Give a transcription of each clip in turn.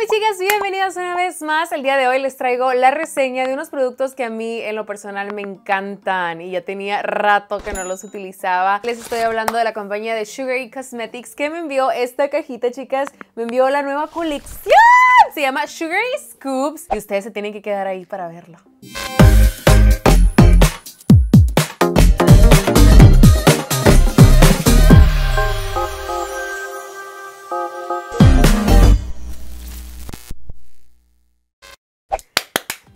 mis chicas, bienvenidas una vez más. El día de hoy les traigo la reseña de unos productos que a mí en lo personal me encantan y ya tenía rato que no los utilizaba. Les estoy hablando de la compañía de Sugary Cosmetics que me envió esta cajita, chicas. Me envió la nueva colección. Se llama Sugary Scoops y ustedes se tienen que quedar ahí para verlo.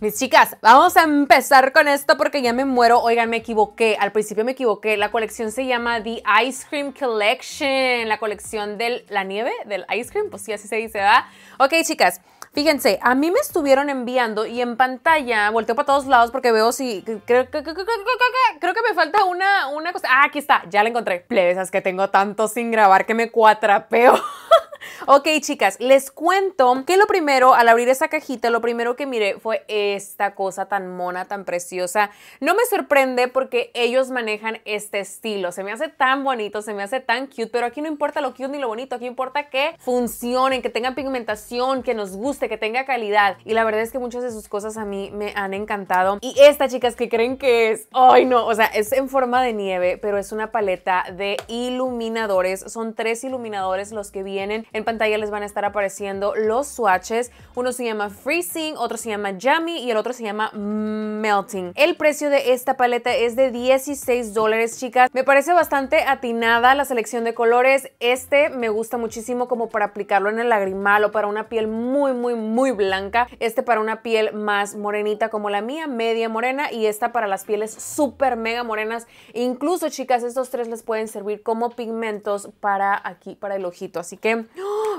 Mis chicas, vamos a empezar con esto porque ya me muero. Oigan, me equivoqué. Al principio me equivoqué. La colección se llama The Ice Cream Collection. La colección de la nieve, del ice cream. Pues sí, así se dice, ¿verdad? Ok, chicas. Fíjense, a mí me estuvieron enviando y en pantalla, volteo para todos lados porque veo si... Creo, que me falta una, una cosa. Ah, aquí está, ya la encontré. Plebes, que tengo tanto sin grabar que me cuatrapeo. Ok, chicas, les cuento que lo primero, al abrir esa cajita, lo primero que miré fue esta cosa tan mona, tan preciosa. No me sorprende porque ellos manejan este estilo. Se me hace tan bonito, se me hace tan cute, pero aquí no importa lo cute ni lo bonito, aquí importa que funcionen, que tengan pigmentación, que nos guste, que tenga calidad. Y la verdad es que muchas de sus cosas a mí me han encantado. Y esta, chicas, que creen que es, ay no, o sea, es en forma de nieve, pero es una paleta de iluminadores. Son tres iluminadores los que vienen en pantalla les van a estar apareciendo los swatches. Uno se llama Freezing, otro se llama Yummy y el otro se llama Melting. El precio de esta paleta es de 16 dólares, chicas. Me parece bastante atinada la selección de colores. Este me gusta muchísimo como para aplicarlo en el lagrimal o para una piel muy, muy, muy blanca. Este para una piel más morenita como la mía, media morena y esta para las pieles súper mega morenas. Incluso, chicas, estos tres les pueden servir como pigmentos para aquí, para el ojito. Así que...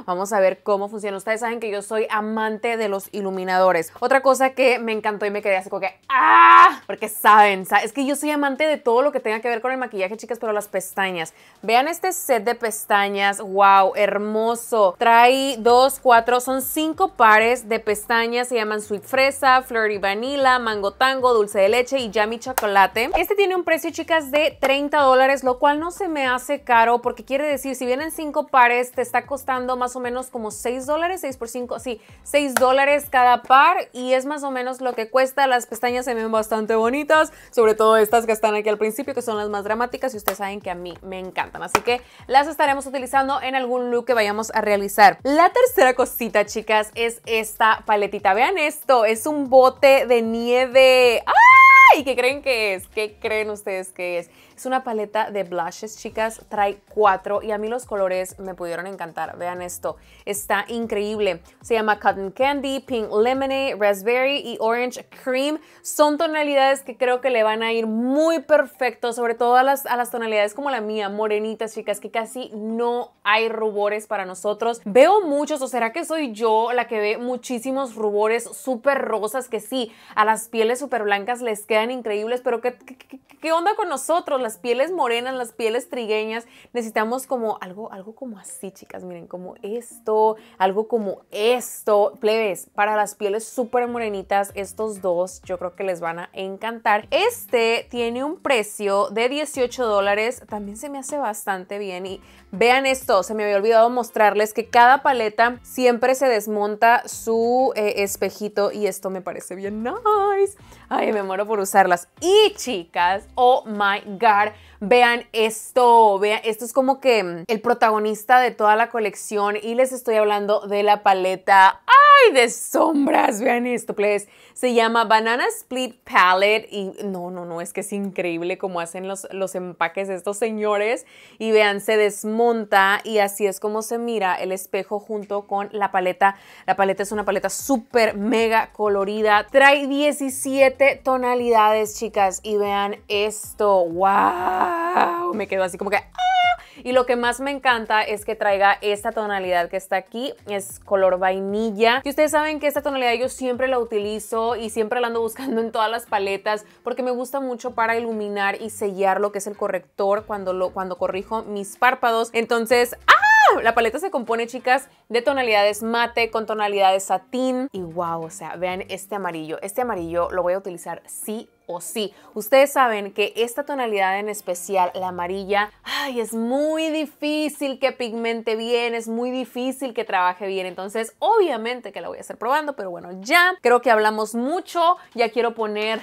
Vamos a ver cómo funciona. Ustedes saben que yo soy amante de los iluminadores. Otra cosa que me encantó y me quedé así como que ¡ah! Porque saben, es que yo soy amante de todo lo que tenga que ver con el maquillaje, chicas, pero las pestañas. Vean este set de pestañas. ¡Wow! Hermoso. Trae dos, cuatro, son cinco pares de pestañas. Se llaman Sweet Fresa, Flirty Vanilla, Mango Tango, Dulce de Leche y Yummy Chocolate. Este tiene un precio, chicas, de 30 dólares, lo cual no se me hace caro porque quiere decir, si vienen cinco pares, te está costando más o menos como 6 dólares, 6 por 5, sí, 6 dólares cada par y es más o menos lo que cuesta. Las pestañas se ven bastante bonitas, sobre todo estas que están aquí al principio, que son las más dramáticas y ustedes saben que a mí me encantan. Así que las estaremos utilizando en algún look que vayamos a realizar. La tercera cosita, chicas, es esta paletita. Vean esto, es un bote de nieve. ¡Ay! ¿Qué creen que es? ¿Qué creen ustedes que es? Es una paleta de blushes, chicas. Trae cuatro y a mí los colores me pudieron encantar. Vean esto. Está increíble. Se llama Cotton Candy, Pink Lemonade, Raspberry y Orange Cream. Son tonalidades que creo que le van a ir muy perfecto, sobre todo a las, tonalidades como la mía, morenitas, chicas, que casi no hay rubores para nosotros. Veo muchos, o será que soy yo la que ve muchísimos rubores súper rosas que sí, a las pieles súper blancas les quedan increíbles, pero ¿qué, qué, qué onda con nosotros? Las pieles morenas, las pieles trigueñas, necesitamos como algo, algo como así, chicas, miren, como esto, algo como esto, plebes, para las pieles súper morenitas, estos dos yo creo que les van a encantar. Este tiene un precio de 18 dólares, también se me hace bastante bien y vean esto, se me había olvidado mostrarles que cada paleta siempre se desmonta su eh, espejito y esto me parece bien nice. Ay, me muero por usarlas. Y chicas, oh my god Vean esto, vean, esto es como que mm, el protagonista de toda la colección y les estoy hablando de la paleta ¡ay! de sombras. Vean esto, please. Se llama Banana Split Palette y no, no, no, es que es increíble cómo hacen los, los empaques de estos señores. Y vean, se desmonta y así es como se mira el espejo junto con la paleta. La paleta es una paleta súper mega colorida. Trae 17 tonalidades, chicas. Y vean esto, ¡wow! Me quedo así como que... ¡ah! Y lo que más me encanta es que traiga esta tonalidad que está aquí, es color vainilla. Y ustedes saben que esta tonalidad yo siempre la utilizo y siempre la ando buscando en todas las paletas porque me gusta mucho para iluminar y sellar lo que es el corrector cuando, lo, cuando corrijo mis párpados. Entonces, ¡ah! La paleta se compone, chicas, de tonalidades mate con tonalidades satín. Y wow, o sea, vean este amarillo. Este amarillo lo voy a utilizar sí o sí. Ustedes saben que esta tonalidad en especial, la amarilla, ay, es muy difícil que pigmente bien, es muy difícil que trabaje bien. Entonces, obviamente que la voy a estar probando, pero bueno, ya creo que hablamos mucho. Ya quiero poner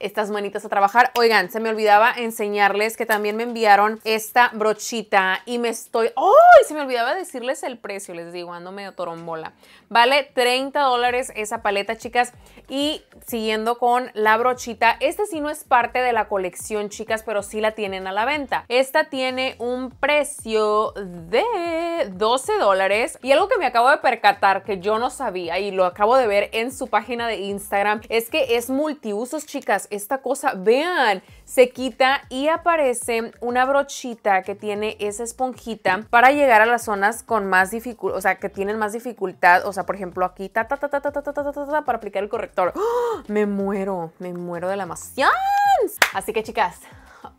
estas manitas a trabajar. Oigan, se me olvidaba enseñarles que también me enviaron esta brochita y me estoy... ¡Ay! se me olvidaba decirles el precio, les digo, ando medio torombola. Vale 30 dólares esa paleta, chicas. Y siguiendo con la brochita, este sí no es parte de la colección, chicas, pero sí la tienen a la venta. Esta tiene un precio de 12 dólares. Y algo que me acabo de percatar, que yo no sabía y lo acabo de ver en su página de Instagram, es que es multiusos, chicas esta cosa, vean, se quita y aparece una brochita que tiene esa esponjita para llegar a las zonas con más dificultad, o sea, que tienen más dificultad, o sea, por ejemplo, aquí, ta, ta, ta, ta, ta, ta, ta, ta, ta, para aplicar el corrector. Me muero, me muero de la emoción. Así que chicas,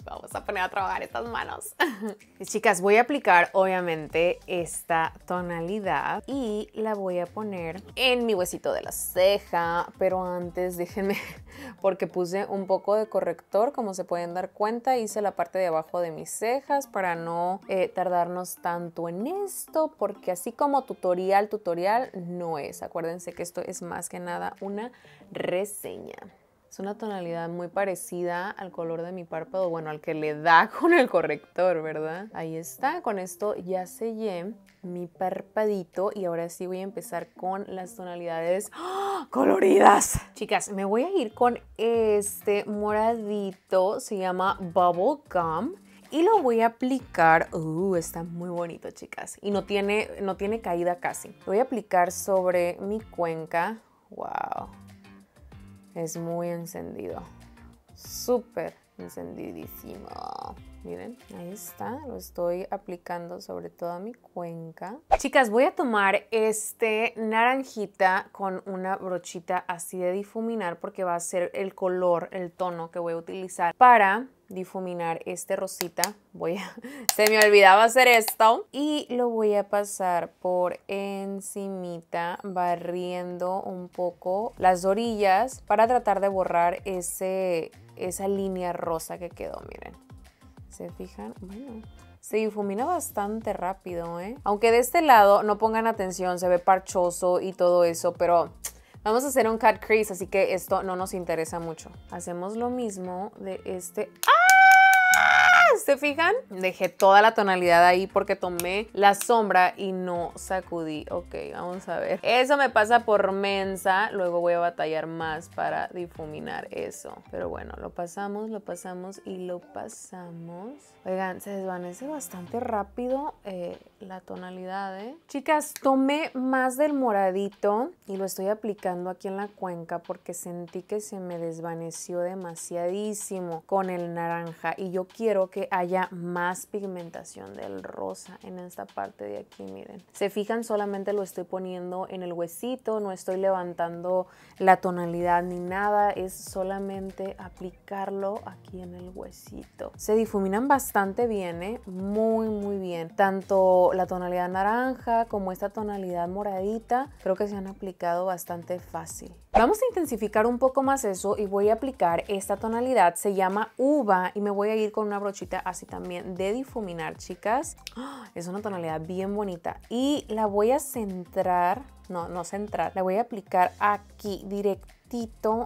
vamos a poner a trabajar estas manos. Chicas, voy a aplicar obviamente esta tonalidad y la voy a poner en mi huesito de la ceja, pero antes déjenme, porque puse un poco de corrector, como se pueden dar cuenta, hice la parte de abajo de mis cejas para no eh, tardarnos tanto en esto, porque así como tutorial, tutorial no es. Acuérdense que esto es más que nada una reseña. Es una tonalidad muy parecida al color de mi párpado, bueno, al que le da con el corrector, ¿verdad? Ahí está, con esto ya sellé mi párpadito y ahora sí voy a empezar con las tonalidades coloridas. Chicas, me voy a ir con este moradito, se llama Bubble Gum y lo voy a aplicar, uh, está muy bonito chicas y no tiene, no tiene caída casi. Lo voy a aplicar sobre mi cuenca, wow, es muy encendido. Súper encendidísimo. Miren, ahí está, lo estoy aplicando sobre toda mi cuenca. Chicas, voy a tomar este naranjita con una brochita así de difuminar porque va a ser el color, el tono que voy a utilizar para difuminar este rosita. Voy a, se me olvidaba hacer esto y lo voy a pasar por encimita barriendo un poco las orillas para tratar de borrar ese, esa línea rosa que quedó, miren. ¿Se fijan? Bueno, se difumina bastante rápido, ¿eh? Aunque de este lado no pongan atención, se ve parchoso y todo eso, pero Vamos a hacer un cut crease, así que esto no nos interesa mucho. Hacemos lo mismo de este... ¡Ah! ¿Se fijan? Dejé toda la tonalidad ahí porque tomé la sombra y no sacudí. Ok, vamos a ver. Eso me pasa por mensa. Luego voy a batallar más para difuminar eso. Pero bueno, lo pasamos, lo pasamos y lo pasamos. Oigan, se desvanece bastante rápido eh, la tonalidad, ¿eh? Chicas, tomé más del moradito y lo estoy aplicando aquí en la cuenca porque sentí que se me desvaneció demasiadísimo con el naranja y yo quiero que haya más pigmentación del rosa en esta parte de aquí, miren. Se fijan, solamente lo estoy poniendo en el huesito, no estoy levantando la tonalidad ni nada, es solamente aplicarlo aquí en el huesito. Se difuminan bastante bien, ¿eh? muy muy bien. Tanto la tonalidad naranja como esta tonalidad moradita creo que se han aplicado bastante fácil. Vamos a intensificar un poco más eso y voy a aplicar esta tonalidad, se llama uva y me voy a ir con una brochita así también de difuminar, chicas. Es una tonalidad bien bonita. Y la voy a centrar, no, no centrar, la voy a aplicar aquí directo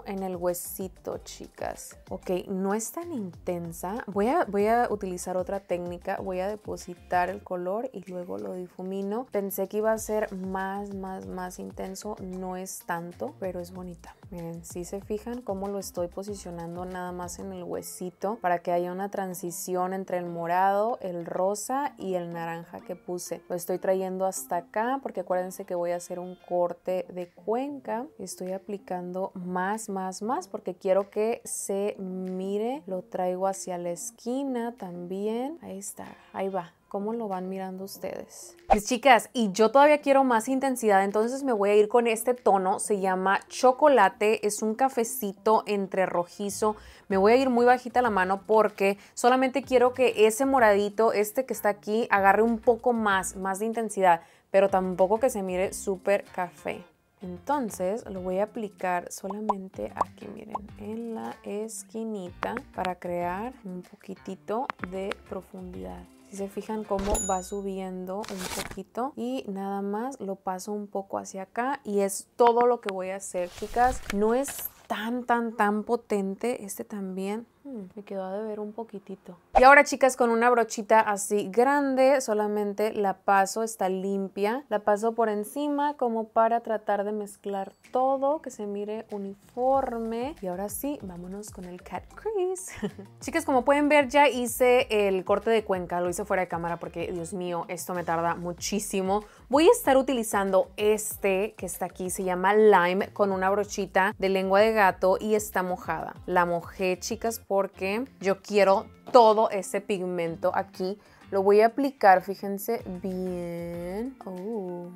en el huesito, chicas. Ok, no es tan intensa. Voy a, voy a utilizar otra técnica. Voy a depositar el color y luego lo difumino. Pensé que iba a ser más, más, más intenso. No es tanto, pero es bonita. Miren, si se fijan cómo lo estoy posicionando nada más en el huesito para que haya una transición entre el morado, el rosa y el naranja que puse. Lo estoy trayendo hasta acá porque acuérdense que voy a hacer un corte de cuenca. Estoy aplicando más, más, más porque quiero que se mire. Lo traigo hacia la esquina también. Ahí está, ahí va. ¿Cómo lo van mirando ustedes? Pues chicas, y yo todavía quiero más intensidad, entonces me voy a ir con este tono. Se llama chocolate, es un cafecito entre rojizo. Me voy a ir muy bajita la mano porque solamente quiero que ese moradito, este que está aquí, agarre un poco más, más de intensidad, pero tampoco que se mire súper café. Entonces lo voy a aplicar solamente aquí, miren, en la esquinita para crear un poquitito de profundidad. Si se fijan cómo va subiendo un poquito y nada más lo paso un poco hacia acá y es todo lo que voy a hacer, chicas. No es tan, tan, tan potente. Este también hmm, me quedó de ver un poquitito. Y ahora, chicas, con una brochita así grande, solamente la paso, está limpia. La paso por encima como para tratar de mezclar todo, que se mire uniforme. Y ahora sí, vámonos con el cat crease. chicas, como pueden ver, ya hice el corte de cuenca. Lo hice fuera de cámara porque, Dios mío, esto me tarda muchísimo. Voy a estar utilizando este que está aquí, se llama Lime, con una brochita de lengua de gato y está mojada. La mojé, chicas, porque yo quiero todo ese pigmento aquí. Lo voy a aplicar, fíjense bien. Oh.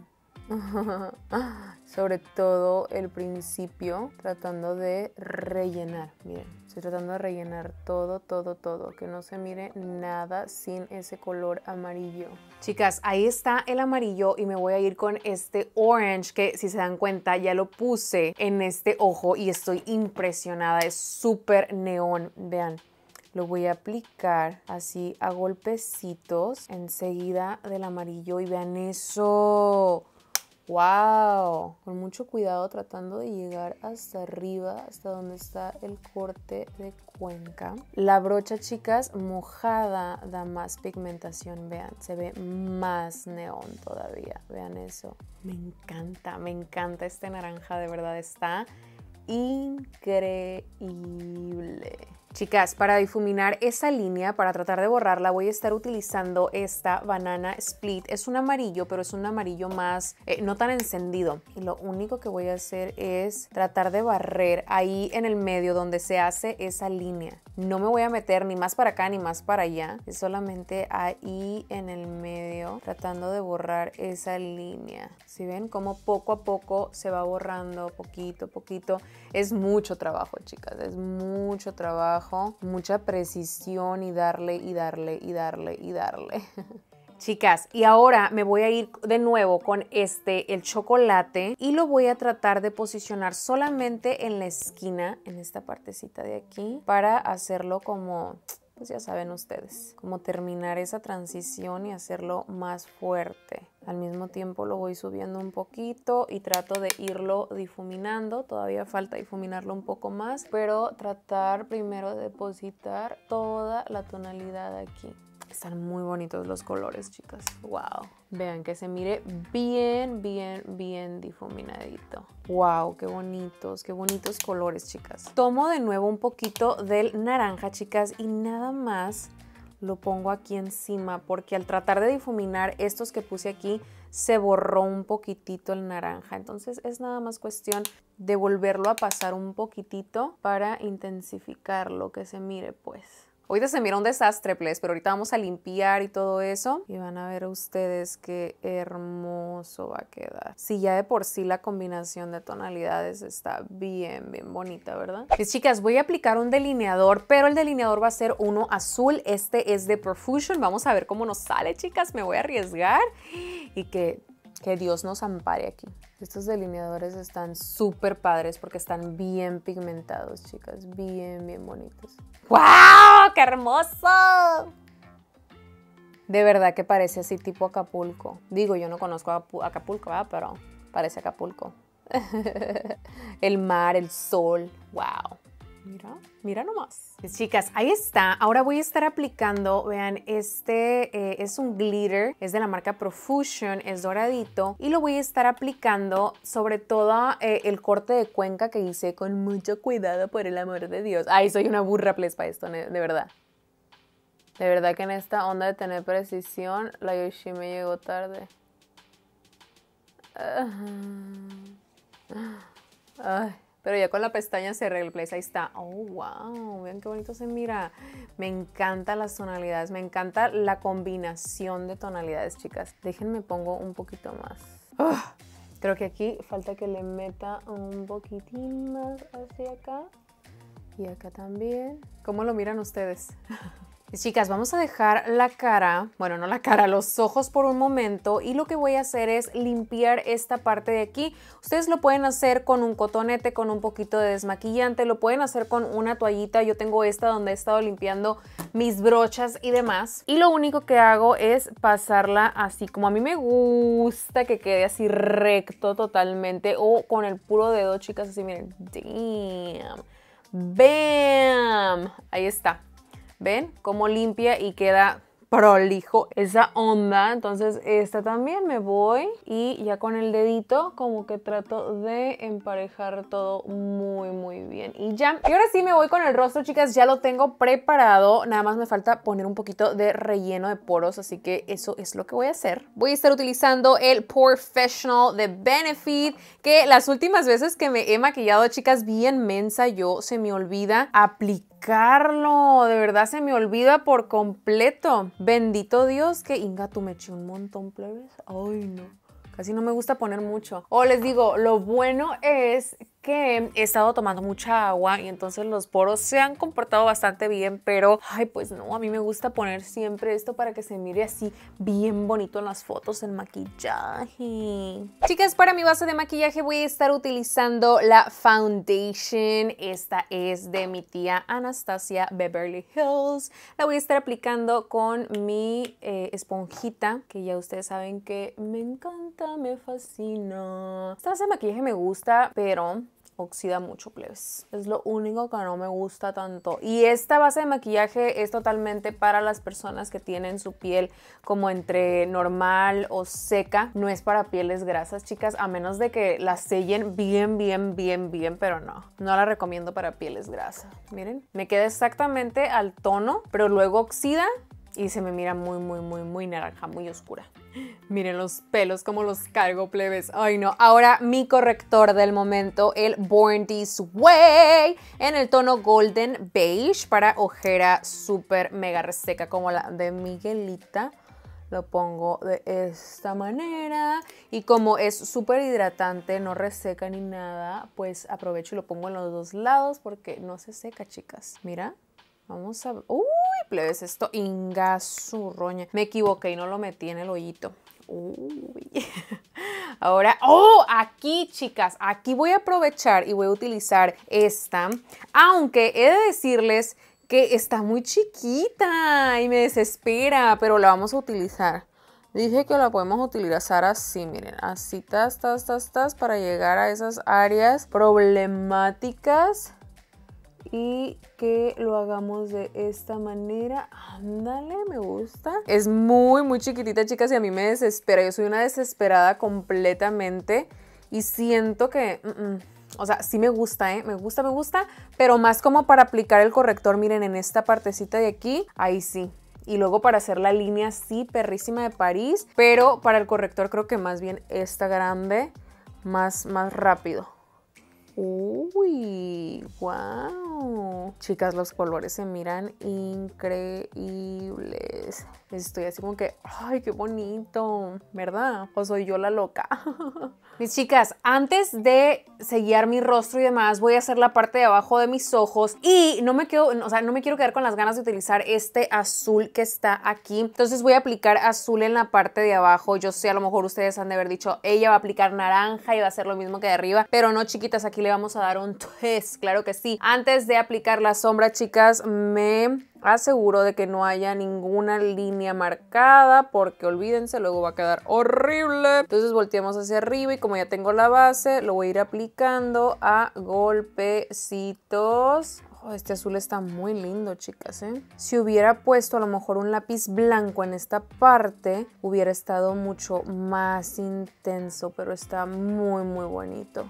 Sobre todo el principio, tratando de rellenar. Miren, estoy tratando de rellenar todo, todo, todo. Que no se mire nada sin ese color amarillo. Chicas, ahí está el amarillo y me voy a ir con este orange que si se dan cuenta ya lo puse en este ojo y estoy impresionada. Es súper neón, vean lo voy a aplicar así a golpecitos enseguida del amarillo y vean eso ¡Wow! Con mucho cuidado tratando de llegar hasta arriba, hasta donde está el corte de cuenca. La brocha, chicas, mojada da más pigmentación, vean, se ve más neón todavía, vean eso. Me encanta, me encanta este naranja, de verdad está increíble. Chicas, para difuminar esa línea, para tratar de borrarla, voy a estar utilizando esta banana split. Es un amarillo, pero es un amarillo más, eh, no tan encendido. Y lo único que voy a hacer es tratar de barrer ahí en el medio donde se hace esa línea. No me voy a meter ni más para acá ni más para allá. Es solamente ahí en el medio, tratando de borrar esa línea. Si ven cómo poco a poco se va borrando, poquito, poquito. Es mucho trabajo, chicas, es mucho trabajo, mucha precisión y darle y darle y darle y darle. Chicas, y ahora me voy a ir de nuevo con este, el chocolate, y lo voy a tratar de posicionar solamente en la esquina, en esta partecita de aquí, para hacerlo como pues ya saben ustedes, como terminar esa transición y hacerlo más fuerte. Al mismo tiempo lo voy subiendo un poquito y trato de irlo difuminando. Todavía falta difuminarlo un poco más, pero tratar primero de depositar toda la tonalidad aquí. Están muy bonitos los colores, chicas. Wow. Vean que se mire bien, bien, bien difuminadito. Wow, qué bonitos, qué bonitos colores, chicas. Tomo de nuevo un poquito del naranja, chicas, y nada más lo pongo aquí encima porque al tratar de difuminar estos que puse aquí se borró un poquitito el naranja. Entonces es nada más cuestión de volverlo a pasar un poquitito para intensificarlo, que se mire pues. Ahorita se mira un desastre, please, pero ahorita vamos a limpiar y todo eso. Y van a ver ustedes qué hermoso va a quedar. Si ya de por sí la combinación de tonalidades está bien, bien bonita, ¿verdad? Pues chicas, voy a aplicar un delineador, pero el delineador va a ser uno azul. Este es de Perfusion. Vamos a ver cómo nos sale, chicas. Me voy a arriesgar y que que Dios nos ampare aquí. Estos delineadores están súper padres porque están bien pigmentados, chicas. Bien, bien bonitos. ¡Wow! ¡Qué hermoso! De verdad que parece así tipo Acapulco. Digo, yo no conozco Acapulco. Pero parece Acapulco. el mar, el sol. ¡Wow! Mira, mira nomás. Pues, chicas, ahí está. Ahora voy a estar aplicando, vean, este eh, es un glitter, es de la marca Profusion, es doradito. Y lo voy a estar aplicando sobre todo eh, el corte de cuenca que hice con mucho cuidado por el amor de Dios. Ay, soy una burra, ples, para esto, de verdad. De verdad que en esta onda de tener precisión, la Yoshi me llegó tarde. Ay. Pero ya con la pestaña se el place, ahí está. Oh, wow, vean qué bonito se mira. Me encantan las tonalidades, me encanta la combinación de tonalidades, chicas. Déjenme pongo un poquito más. Ah, creo que aquí falta que le meta un poquitín más hacia acá. Y acá también. ¿Cómo lo miran ustedes? chicas, vamos a dejar la cara, bueno, no la cara, los ojos por un momento y lo que voy a hacer es limpiar esta parte de aquí. Ustedes lo pueden hacer con un cotonete, con un poquito de desmaquillante, lo pueden hacer con una toallita. Yo tengo esta donde he estado limpiando mis brochas y demás. Y lo único que hago es pasarla así, como a mí me gusta que quede así recto totalmente o con el puro dedo, chicas, así miren. Damn. Bam. Ahí está. ¿Ven? Cómo limpia y queda prolijo esa onda. Entonces esta también me voy y ya con el dedito como que trato de emparejar todo muy muy bien. Y ya, y ahora sí me voy con el rostro, chicas, ya lo tengo preparado. Nada más me falta poner un poquito de relleno de poros, así que eso es lo que voy a hacer. Voy a estar utilizando el Professional de Benefit, que las últimas veces que me he maquillado, chicas, bien mensa, yo se me olvida aplicar de verdad se me olvida por completo. Bendito Dios que Inga, tú me eché un montón, plebes. Ay, no. Casi no me gusta poner mucho. O les digo, lo bueno es que he estado tomando mucha agua y entonces los poros se han comportado bastante bien, pero ay, pues no, a mí me gusta poner siempre esto para que se mire así bien bonito en las fotos, el maquillaje. Chicas, para mi base de maquillaje voy a estar utilizando la foundation. Esta es de mi tía Anastasia Beverly Hills. La voy a estar aplicando con mi eh, esponjita, que ya ustedes saben que me encanta, me fascina. Esta base de maquillaje me gusta, pero oxida mucho, plebes. Es lo único que no me gusta tanto. Y esta base de maquillaje es totalmente para las personas que tienen su piel como entre normal o seca. No es para pieles grasas, chicas, a menos de que la sellen bien, bien, bien, bien, pero no. No la recomiendo para pieles grasas. Miren, me queda exactamente al tono, pero luego oxida y se me mira muy, muy, muy, muy naranja, muy oscura. Miren los pelos como los cargo, plebes. Ay, no. Ahora mi corrector del momento, el Born This Way, en el tono Golden Beige para ojera súper mega reseca como la de Miguelita. Lo pongo de esta manera y como es súper hidratante, no reseca ni nada, pues aprovecho y lo pongo en los dos lados porque no se seca, chicas. Mira, vamos a... ¡Uy, plebes! Esto roña. Me equivoqué y no lo metí en el hoyito. Uy. Ahora, oh, aquí chicas, aquí voy a aprovechar y voy a utilizar esta, aunque he de decirles que está muy chiquita y me desespera, pero la vamos a utilizar. Dije que la podemos utilizar así, miren, así, tas, tas, tas, tas, para llegar a esas áreas problemáticas y que lo hagamos de esta manera. Ándale, me gusta. Es muy, muy chiquitita, chicas, y a mí me desespera. Yo soy una desesperada completamente y siento que... O sea, sí me gusta, ¿eh? Me gusta, me gusta, pero más como para aplicar el corrector, miren, en esta partecita de aquí, ahí sí. Y luego para hacer la línea así, perrísima de París, pero para el corrector creo que más bien esta grande, más, más rápido. Uy, wow. Chicas, los colores se miran increíbles. Estoy así como que, ay, qué bonito, ¿verdad? O soy yo la loca. Mis chicas, antes de sellar mi rostro y demás, voy a hacer la parte de abajo de mis ojos y no me quedo, o sea, no me quiero quedar con las ganas de utilizar este azul que está aquí. Entonces voy a aplicar azul en la parte de abajo. Yo sé, a lo mejor ustedes han de haber dicho, ella va a aplicar naranja y va a hacer lo mismo que de arriba, pero no, chiquitas, aquí le vamos a dar un twist, claro que sí. Antes de aplicar la sombra, chicas, me aseguro de que no haya ninguna línea marcada porque olvídense, luego va a quedar horrible. Entonces volteamos hacia arriba y como ya tengo la base, lo voy a ir aplicando a golpecitos. Oh, este azul está muy lindo, chicas, ¿eh? Si hubiera puesto a lo mejor un lápiz blanco en esta parte, hubiera estado mucho más intenso, pero está muy, muy bonito.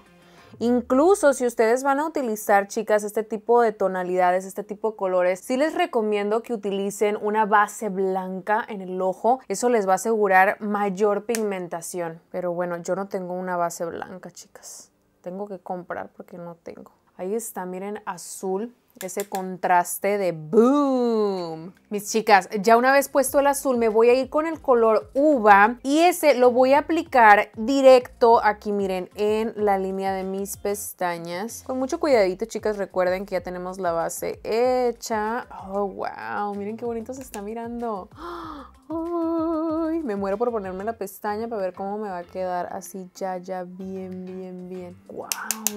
Incluso si ustedes van a utilizar, chicas, este tipo de tonalidades, este tipo de colores, sí les recomiendo que utilicen una base blanca en el ojo. Eso les va a asegurar mayor pigmentación. Pero bueno, yo no tengo una base blanca, chicas. Tengo que comprar porque no tengo. Ahí está, miren, azul ese contraste de boom. Mis chicas, ya una vez puesto el azul, me voy a ir con el color uva y ese lo voy a aplicar directo aquí, miren, en la línea de mis pestañas. Con mucho cuidadito, chicas, recuerden que ya tenemos la base hecha. Oh, wow, miren qué bonito se está mirando. Ay, me muero por ponerme la pestaña para ver cómo me va a quedar así ya, ya, bien, bien, bien. Wow,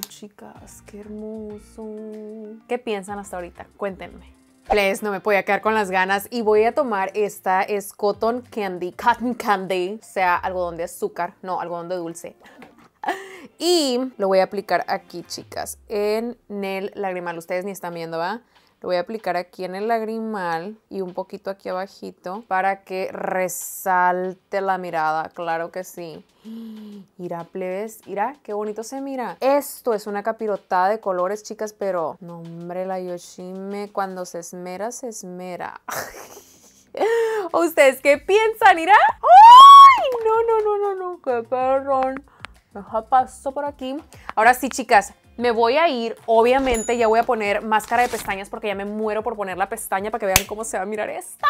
chicas, qué hermoso. ¿Qué piensan hasta ahorita? Cuéntenme. Pues no me podía quedar con las ganas y voy a tomar esta es Cotton Candy, Cotton Candy, sea, algodón de azúcar, no, algodón de dulce. Y lo voy a aplicar aquí, chicas, en el lagrimal. Ustedes ni están viendo, ¿va? Lo voy a aplicar aquí en el lagrimal y un poquito aquí abajito para que resalte la mirada, claro que sí. Mira, plebes, mira, qué bonito se mira. Esto es una capirotada de colores, chicas, pero no, hombre, la Yoshime cuando se esmera, se esmera. ¿Ustedes qué piensan? Mira. ¡Ay! No, no, no, no, no, qué perrón. Deja paso por aquí. Ahora sí, chicas, me voy a ir, obviamente ya voy a poner máscara de pestañas porque ya me muero por poner la pestaña para que vean cómo se va a mirar esta.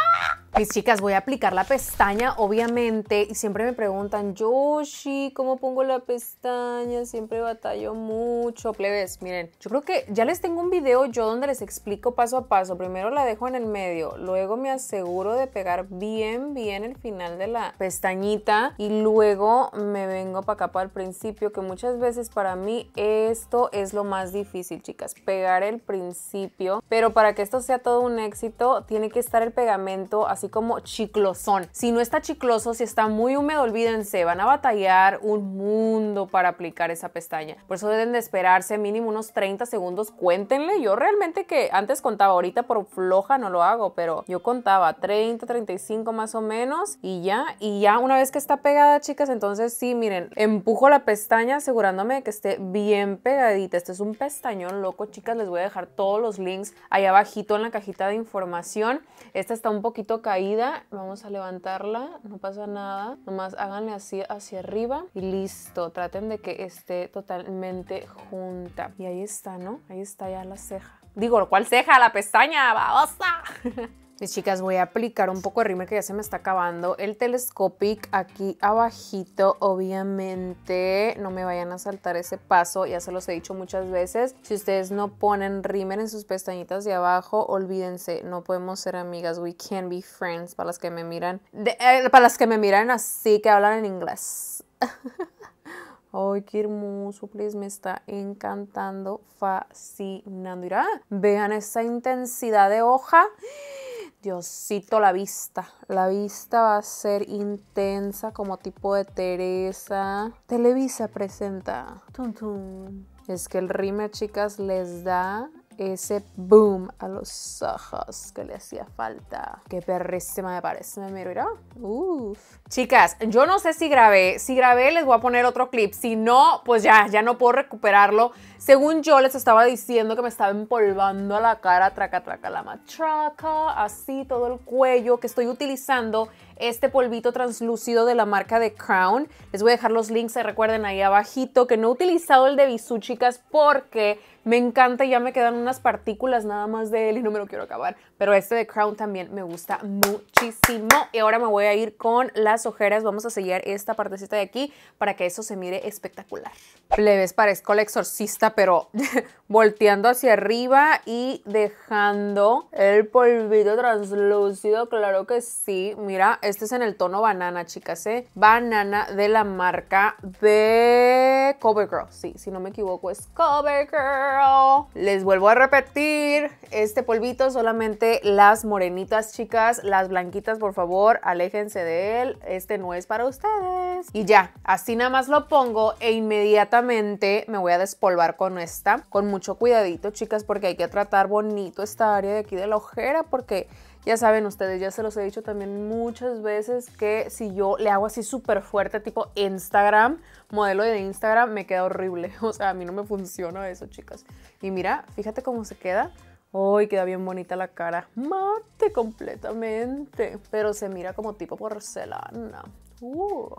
Mis chicas, voy a aplicar la pestaña, obviamente, y siempre me preguntan, Yoshi, ¿cómo pongo la pestaña? Siempre batallo mucho. Plebes, miren, yo creo que ya les tengo un video yo donde les explico paso a paso. Primero la dejo en el medio, luego me aseguro de pegar bien, bien el final de la pestañita y luego me vengo para acá para el principio, que muchas veces para mí esto es lo más difícil, chicas, pegar el principio, pero para que esto sea todo un éxito, tiene que estar el pegamento así como chiclosón. Si no está chicloso, si está muy húmedo, olvídense, van a batallar un mundo para aplicar esa pestaña. Por eso deben de esperarse mínimo unos 30 segundos, cuéntenle. Yo realmente que antes contaba, ahorita por floja no lo hago, pero yo contaba 30, 35 más o menos y ya, y ya una vez que está pegada, chicas, entonces sí, miren, empujo la pestaña asegurándome de que esté bien pegadita este es un pestañón loco, chicas. Les voy a dejar todos los links ahí abajito en la cajita de información. Esta está un poquito caída. Vamos a levantarla, no pasa nada. Nomás háganle así hacia arriba y listo. Traten de que esté totalmente junta. Y ahí está, ¿no? Ahí está ya la ceja. Digo, ¿cuál ceja? La pestaña, babosa. Mis chicas, voy a aplicar un poco de rímel que ya se me está acabando. El Telescopic aquí abajito, obviamente, no me vayan a saltar ese paso, ya se los he dicho muchas veces. Si ustedes no ponen rímel en sus pestañitas de abajo, olvídense, no podemos ser amigas. We can be friends, para las que me miran, eh, para las que me miran así, que hablan en inglés. Ay, qué hermoso, please. Me está encantando, fascinando. Mira, vean esa intensidad de hoja. Diosito, la vista. La vista va a ser intensa como tipo de Teresa. Televisa presenta. Es que el rime, chicas, les da ese boom a los ojos que le hacía falta. Qué perrísima me parece, me miro, Uf. Chicas, yo no sé si grabé. Si grabé, les voy a poner otro clip. Si no, pues ya, ya no puedo recuperarlo. Según yo les estaba diciendo que me estaba empolvando la cara, traca, traca, la matraca, así todo el cuello, que estoy utilizando este polvito translúcido de la marca de Crown. Les voy a dejar los links, recuerden ahí abajito, que no he utilizado el de Bisú, chicas, porque me encanta y ya me quedan unas partículas nada más de él y no me lo quiero acabar. Pero este de Crown también me gusta muchísimo. Y ahora me voy a ir con las ojeras. Vamos a sellar esta partecita de aquí para que eso se mire espectacular. Plebes, parezco el exorcista, pero volteando hacia arriba y dejando el polvito translúcido. Claro que sí. Mira, este es en el tono banana, chicas, ¿eh? Banana de la marca de CoverGirl. Sí, si no me equivoco es CoverGirl. Les vuelvo a repetir, este polvito solamente las morenitas, chicas. Las blanquitas, por favor, aléjense de él. Este no es para ustedes. Y ya, así nada más lo pongo e inmediatamente me voy a despolvar con esta. Con mucho cuidadito, chicas, porque hay que tratar bonito esta área de aquí de la ojera porque ya saben ustedes, ya se los he dicho también muchas veces que si yo le hago así súper fuerte, tipo Instagram, modelo de Instagram, me queda horrible. O sea, a mí no me funciona eso, chicas. Y mira, fíjate cómo se queda. Uy, queda bien bonita la cara. Mate completamente. Pero se mira como tipo porcelana. Uh.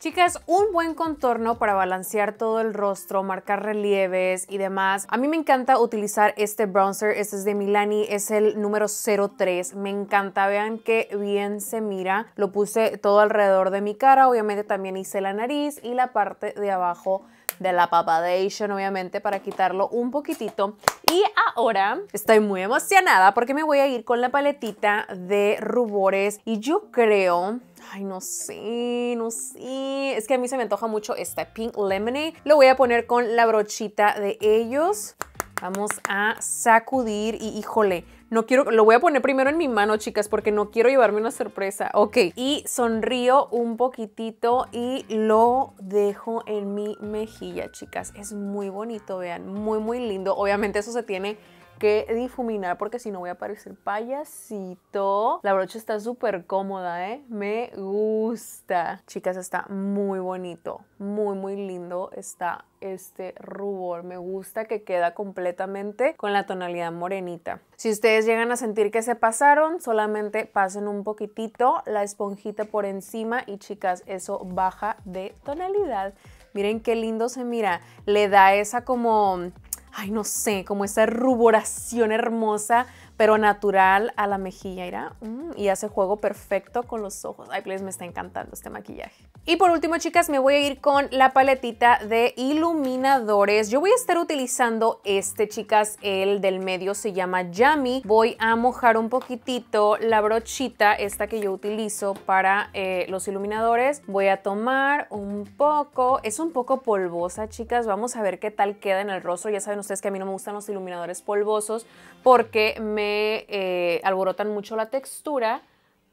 Chicas, un buen contorno para balancear todo el rostro, marcar relieves y demás. A mí me encanta utilizar este bronzer, este es de Milani, es el número 03. Me encanta, vean qué bien se mira. Lo puse todo alrededor de mi cara, obviamente también hice la nariz y la parte de abajo de la papadation, obviamente, para quitarlo un poquitito. Y ahora estoy muy emocionada porque me voy a ir con la paletita de rubores y yo creo Ay, no sé, no sé. Es que a mí se me antoja mucho esta Pink Lemonade. Lo voy a poner con la brochita de ellos. Vamos a sacudir y híjole, no quiero, lo voy a poner primero en mi mano, chicas, porque no quiero llevarme una sorpresa. Ok, y sonrío un poquitito y lo dejo en mi mejilla, chicas. Es muy bonito, vean, muy, muy lindo. Obviamente eso se tiene que difuminar porque si no voy a parecer payasito. La brocha está súper cómoda, ¿eh? Me gusta. Chicas, está muy bonito, muy, muy lindo está este rubor. Me gusta que queda completamente con la tonalidad morenita. Si ustedes llegan a sentir que se pasaron, solamente pasen un poquitito la esponjita por encima y chicas, eso baja de tonalidad. Miren qué lindo se mira. Le da esa como ay, no sé, como esa ruboración hermosa, pero natural a la mejilla, ¿irá? Mm, y hace juego perfecto con los ojos. Ay, please, me está encantando este maquillaje. Y por último, chicas, me voy a ir con la paletita de iluminadores. Yo voy a estar utilizando este, chicas, el del medio se llama Yummy. Voy a mojar un poquitito la brochita, esta que yo utilizo para eh, los iluminadores. Voy a tomar un poco, es un poco polvosa, chicas. Vamos a ver qué tal queda en el rostro. Ya saben ustedes que a mí no me gustan los iluminadores polvosos porque me eh, alborotan mucho la textura.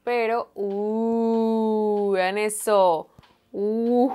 Pero, uh, vean eso. Uh,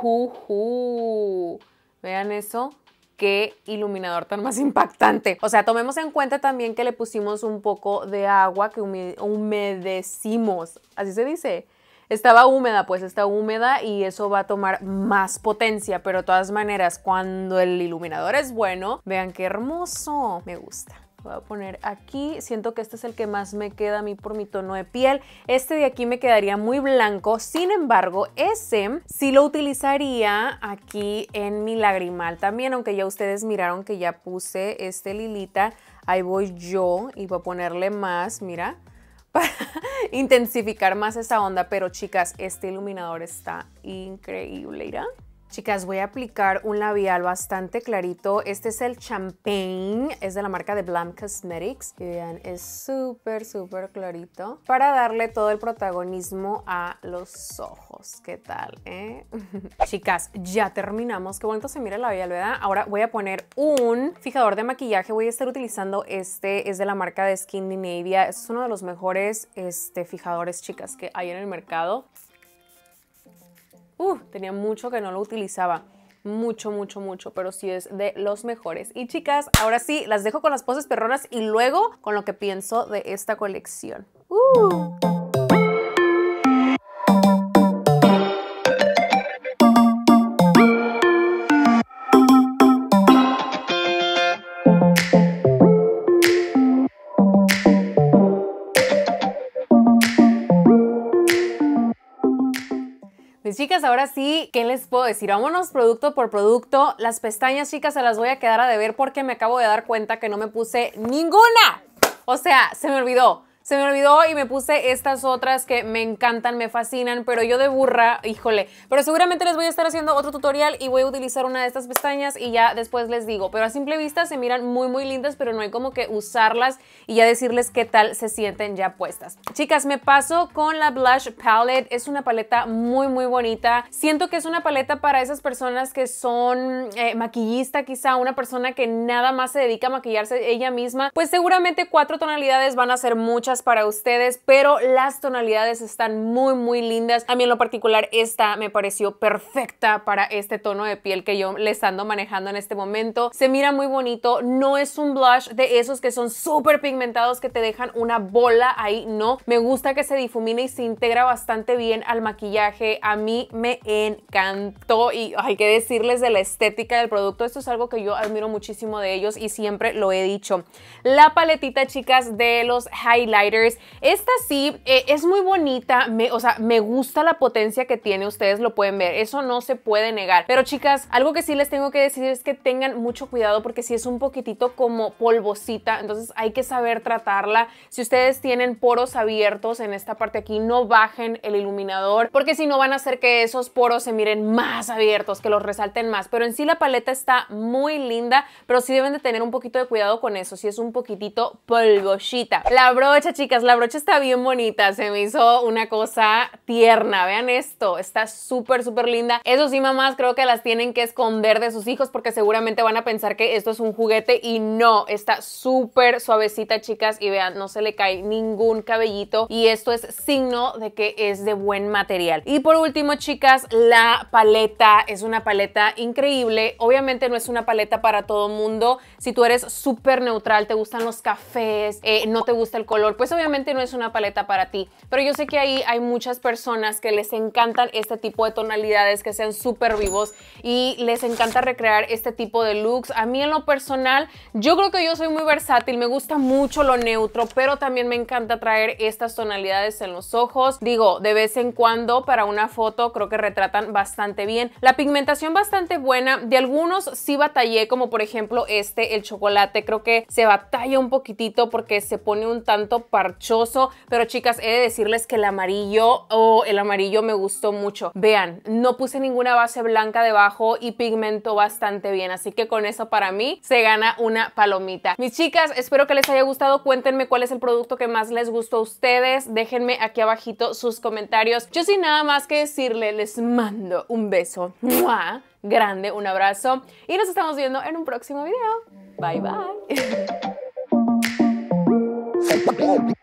Vean eso. Qué iluminador tan más impactante. O sea, tomemos en cuenta también que le pusimos un poco de agua que humedecimos. Así se dice. Estaba húmeda, pues está húmeda y eso va a tomar más potencia. Pero de todas maneras, cuando el iluminador es bueno, vean qué hermoso. Me gusta. Voy a poner aquí, siento que este es el que más me queda a mí por mi tono de piel. Este de aquí me quedaría muy blanco, sin embargo, ese sí lo utilizaría aquí en mi lagrimal también, aunque ya ustedes miraron que ya puse este lilita. Ahí voy yo y voy a ponerle más, mira, para intensificar más esa onda. Pero chicas, este iluminador está increíble, ¿irá? Chicas, voy a aplicar un labial bastante clarito. Este es el Champagne, es de la marca de Blam Cosmetics. Y vean, es súper, súper clarito para darle todo el protagonismo a los ojos. ¿Qué tal, eh? Chicas, ya terminamos. Qué bonito se mira el labial, ¿verdad? Ahora voy a poner un fijador de maquillaje. Voy a estar utilizando este, es de la marca de Skindinavia. es uno de los mejores este, fijadores, chicas, que hay en el mercado. Tenía mucho que no lo utilizaba. Mucho, mucho, mucho, pero sí es de los mejores. Y chicas, ahora sí, las dejo con las poses perronas y luego con lo que pienso de esta colección. Uh. Chicas, ahora sí, ¿qué les puedo decir? Vámonos producto por producto. Las pestañas, chicas, se las voy a quedar a deber porque me acabo de dar cuenta que no me puse ninguna. O sea, se me olvidó. Se me olvidó y me puse estas otras que me encantan, me fascinan, pero yo de burra, híjole. Pero seguramente les voy a estar haciendo otro tutorial y voy a utilizar una de estas pestañas y ya después les digo. Pero a simple vista se miran muy, muy lindas, pero no hay como que usarlas y ya decirles qué tal se sienten ya puestas. Chicas, me paso con la Blush Palette. Es una paleta muy, muy bonita. Siento que es una paleta para esas personas que son eh, maquillista, quizá una persona que nada más se dedica a maquillarse ella misma. Pues seguramente cuatro tonalidades van a ser muchas para ustedes, pero las tonalidades están muy, muy lindas. A mí en lo particular esta me pareció perfecta para este tono de piel que yo les ando manejando en este momento. Se mira muy bonito, no es un blush de esos que son súper pigmentados que te dejan una bola ahí, no. Me gusta que se difumine y se integra bastante bien al maquillaje. A mí me encantó y hay que decirles de la estética del producto. Esto es algo que yo admiro muchísimo de ellos y siempre lo he dicho. La paletita, chicas, de los highlights Esta sí eh, es muy bonita, me, o sea, me gusta la potencia que tiene, ustedes lo pueden ver, eso no se puede negar. Pero chicas, algo que sí les tengo que decir es que tengan mucho cuidado porque si es un poquitito como polvosita, entonces hay que saber tratarla. Si ustedes tienen poros abiertos en esta parte aquí, no bajen el iluminador porque si no van a hacer que esos poros se miren más abiertos, que los resalten más. Pero en sí la paleta está muy linda, pero sí deben de tener un poquito de cuidado con eso, si es un poquitito polvosita. La brocha, chicas, la brocha está bien bonita, se me hizo una cosa tierna. Vean esto, está súper, súper linda. Eso sí, mamás, creo que las tienen que esconder de sus hijos porque seguramente van a pensar que esto es un juguete y no, está súper suavecita, chicas, y vean, no se le cae ningún cabellito y esto es signo de que es de buen material. Y por último, chicas, la paleta es una paleta increíble. Obviamente no es una paleta para todo mundo. Si tú eres súper neutral, te gustan los cafés, eh, no te gusta el color, pues obviamente no es una paleta para ti. Pero yo sé que ahí hay muchas personas que les encantan este tipo de tonalidades que sean súper vivos y les encanta recrear este tipo de looks. A mí en lo personal, yo creo que yo soy muy versátil, me gusta mucho lo neutro, pero también me encanta traer estas tonalidades en los ojos. Digo, de vez en cuando para una foto creo que retratan bastante bien. La pigmentación bastante buena, de algunos sí batallé, como por ejemplo este, el chocolate, creo que se batalla un poquitito porque se pone un tanto parchoso, pero chicas, he de decirles que el amarillo o oh, el amarillo me gustó mucho. Vean, no puse ninguna base blanca debajo y pigmentó bastante bien, así que con eso para mí se gana una palomita. Mis chicas, espero que les haya gustado, cuéntenme cuál es el producto que más les gustó a ustedes, déjenme aquí abajito sus comentarios. Yo sin nada más que decirle, les mando un beso grande, un abrazo y nos estamos viendo en un próximo video. Bye bye. Sim.